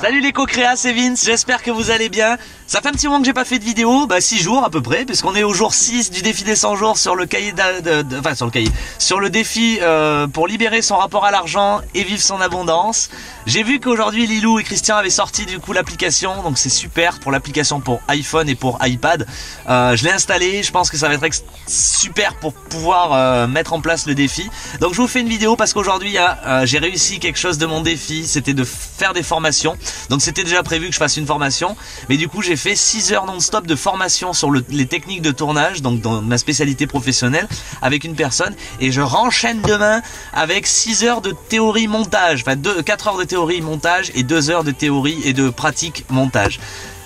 Salut les co-créas, c'est Vince, j'espère que vous allez bien. Ça fait un petit moment que j'ai pas fait de vidéo, bah 6 jours à peu près, puisqu'on est au jour 6 du défi des 100 jours sur le cahier de, enfin sur le cahier, sur le défi euh, pour libérer son rapport à l'argent et vivre son abondance. J'ai vu qu'aujourd'hui Lilou et Christian avaient sorti du coup l'application, donc c'est super pour l'application pour iPhone et pour iPad. Euh, je l'ai installé, je pense que ça va être super pour pouvoir euh, mettre en place le défi. Donc je vous fais une vidéo parce qu'aujourd'hui euh, j'ai réussi quelque chose de mon défi, c'était de faire des formations. Donc c'était déjà prévu que je fasse une formation, mais du coup j'ai fait 6 heures non-stop de formation sur les techniques de tournage, donc dans ma spécialité professionnelle, avec une personne, et je renchaîne demain avec 6 heures de théorie montage, enfin 4 heures de théorie montage et 2 heures de théorie et de pratique montage.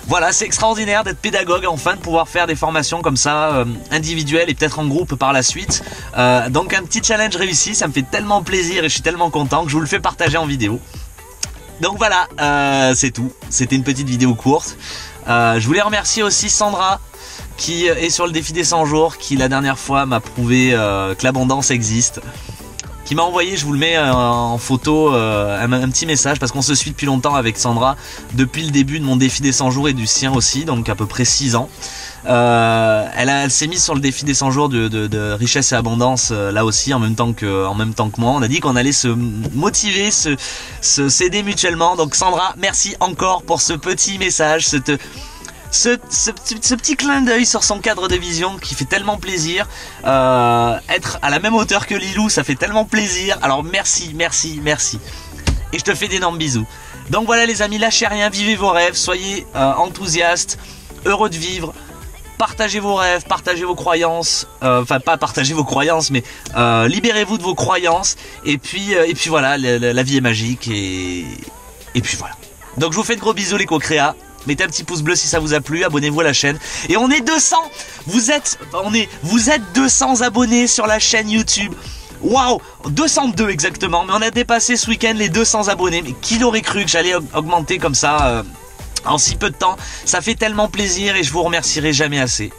Voilà, c'est extraordinaire d'être pédagogue, enfin de pouvoir faire des formations comme ça, euh, individuelles et peut-être en groupe par la suite. Euh, donc un petit challenge réussi, ça me fait tellement plaisir et je suis tellement content que je vous le fais partager en vidéo. Donc voilà, euh, c'est tout. C'était une petite vidéo courte. Euh, je voulais remercier aussi Sandra qui est sur le défi des 100 jours, qui la dernière fois m'a prouvé euh, que l'abondance existe. Qui m'a envoyé, je vous le mets en photo, un, petit message parce qu'on se suit depuis longtemps avec Sandra depuis le début de mon défi des 100 jours et du sien aussi, donc à peu près 6 ans. Euh, elle, s'est mise sur le défi des 100 jours de, richesse et abondance euh, là aussi en même temps que en même temps que moi. On a dit qu'on allait se motiver, se s'aider mutuellement. Donc Sandra, merci encore pour ce petit message, cette ce, petit clin d'œil sur son cadre de vision qui fait tellement plaisir. Euh, être à la même hauteur que Lilou, ça fait tellement plaisir. Alors merci, merci, merci. Et je te fais d'énormes bisous. Donc voilà les amis, lâchez rien, vivez vos rêves, soyez enthousiastes, heureux de vivre partagez vos rêves, partagez vos croyances, euh, enfin pas partagez vos croyances, mais euh, libérez-vous de vos croyances, et puis, euh, et puis voilà, la, vie est magique, et, et puis voilà. Donc je vous fais de gros bisous les co-créas, mettez un petit pouce bleu si ça vous a plu, abonnez-vous à la chaîne, et on est 200, vous êtes, on est, vous êtes 200 abonnés sur la chaîne YouTube, Waouh 202 exactement, mais on a dépassé ce week-end les 200 abonnés, mais qui l'aurait cru que j'allais augmenter comme ça en si peu de temps? Ça fait tellement plaisir et je vous remercierai jamais assez.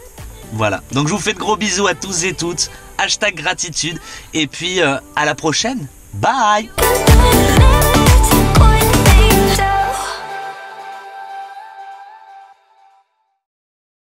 Voilà. Donc je vous fais de gros bisous à tous et toutes. Hashtag gratitude. Et puis euh, à la prochaine. Bye